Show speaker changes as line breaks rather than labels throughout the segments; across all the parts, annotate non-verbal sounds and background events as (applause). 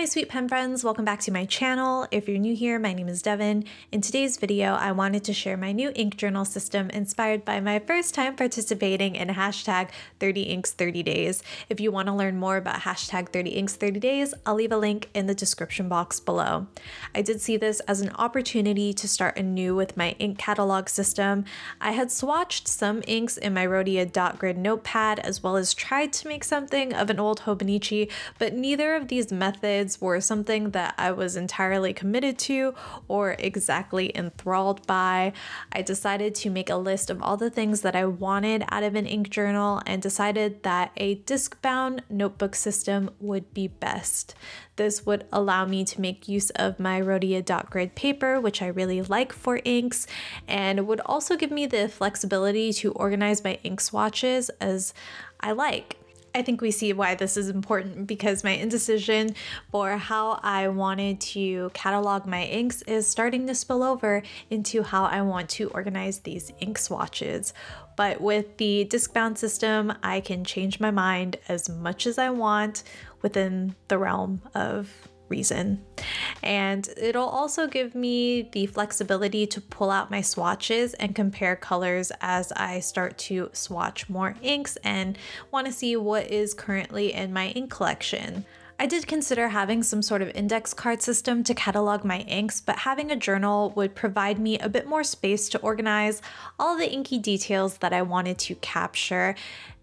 my sweet pen friends, welcome back to my channel. If you're new here, my name is Devin. In today's video, I wanted to share my new ink journal system inspired by my first time participating in hashtag 30inks 30 days. If you want to learn more about hashtag 30inks 30 days, I'll leave a link in the description box below. I did see this as an opportunity to start anew with my ink catalog system. I had swatched some inks in my Rhodia dot grid notepad as well as tried to make something of an old Hobonichi, but neither of these methods were something that I was entirely committed to or exactly enthralled by. I decided to make a list of all the things that I wanted out of an ink journal and decided that a disc bound notebook system would be best. This would allow me to make use of my Rhodia dot grid paper, which I really like for inks, and would also give me the flexibility to organize my ink swatches as I like. I think we see why this is important because my indecision for how I wanted to catalog my inks is starting to spill over into how I want to organize these ink swatches. But with the disc bound system, I can change my mind as much as I want within the realm of reason. And it'll also give me the flexibility to pull out my swatches and compare colors as I start to swatch more inks and want to see what is currently in my ink collection. I did consider having some sort of index card system to catalog my inks, but having a journal would provide me a bit more space to organize all the inky details that I wanted to capture.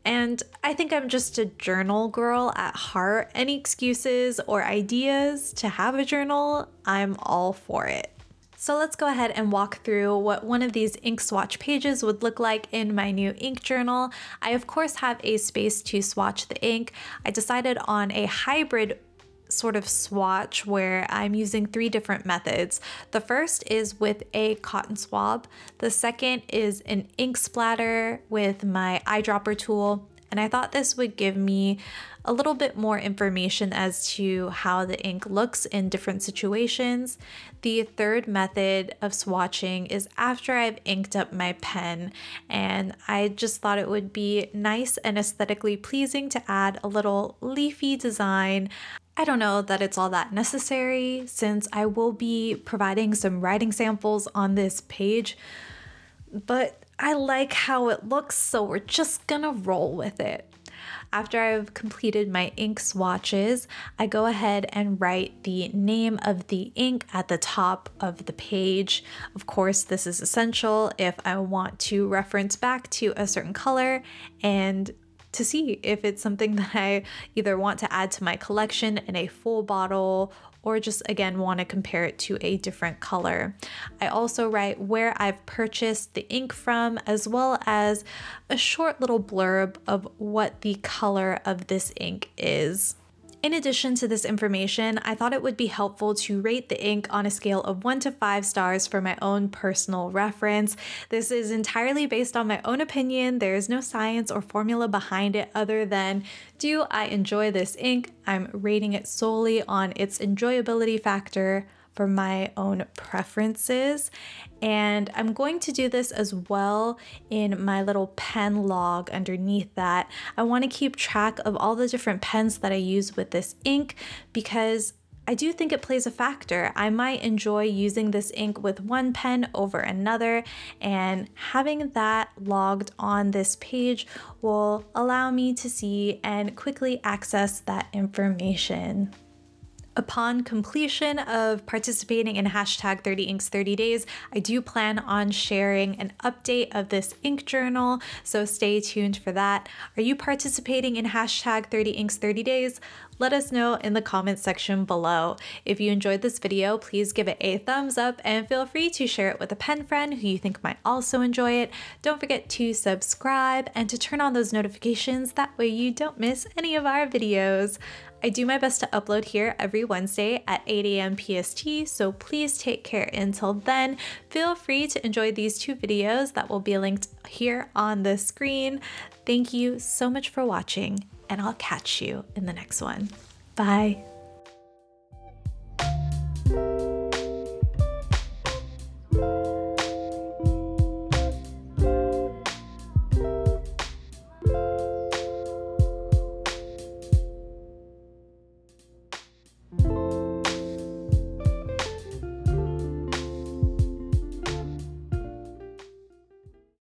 And I think I'm just a journal girl at heart. Any excuses or ideas to have a journal, I'm all for it. So let's go ahead and walk through what one of these ink swatch pages would look like in my new ink journal. I of course have a space to swatch the ink. I decided on a hybrid sort of swatch where I'm using three different methods. The first is with a cotton swab. The second is an ink splatter with my eyedropper tool. And I thought this would give me a little bit more information as to how the ink looks in different situations. The third method of swatching is after I've inked up my pen, and I just thought it would be nice and aesthetically pleasing to add a little leafy design. I don't know that it's all that necessary since I will be providing some writing samples on this page, but I like how it looks, so we're just gonna roll with it. After I've completed my ink swatches, I go ahead and write the name of the ink at the top of the page. Of course, this is essential if I want to reference back to a certain color and to see if it's something (laughs) that I either want to add to my collection in a full bottle or just again want to compare it to a different color. I also write where I've purchased the ink from as well as a short little blurb of what the color of this ink is. In addition to this information, I thought it would be helpful to rate the ink on a scale of 1 to 5 stars for my own personal reference. This is entirely based on my own opinion. There is no science or formula behind it other than do I enjoy this ink? I'm rating it solely on its enjoyability factor for my own preferences. And I'm going to do this as well in my little pen log underneath that. I want to keep track of all the different pens that I use with this ink because I do think it plays a factor. I might enjoy using this ink with one pen over another, and having that logged on this page will allow me to see and quickly access that information. Upon completion of participating in hashtag 30inks 30 days, I do plan on sharing an update of this ink journal, so stay tuned for that. Are you participating in hashtag 30inks 30 days? Let us know in the comments section below. If you enjoyed this video, please give it a thumbs up and feel free to share it with a pen friend who you think might also enjoy it. Don't forget to subscribe and to turn on those notifications, that way you don't miss any of our videos. I do my best to upload here every Wednesday at 8 a.m. PST, so please take care until then. Feel free to enjoy these two videos that will be linked here on the screen. Thank you so much for watching, and I'll catch you in the next one. Bye.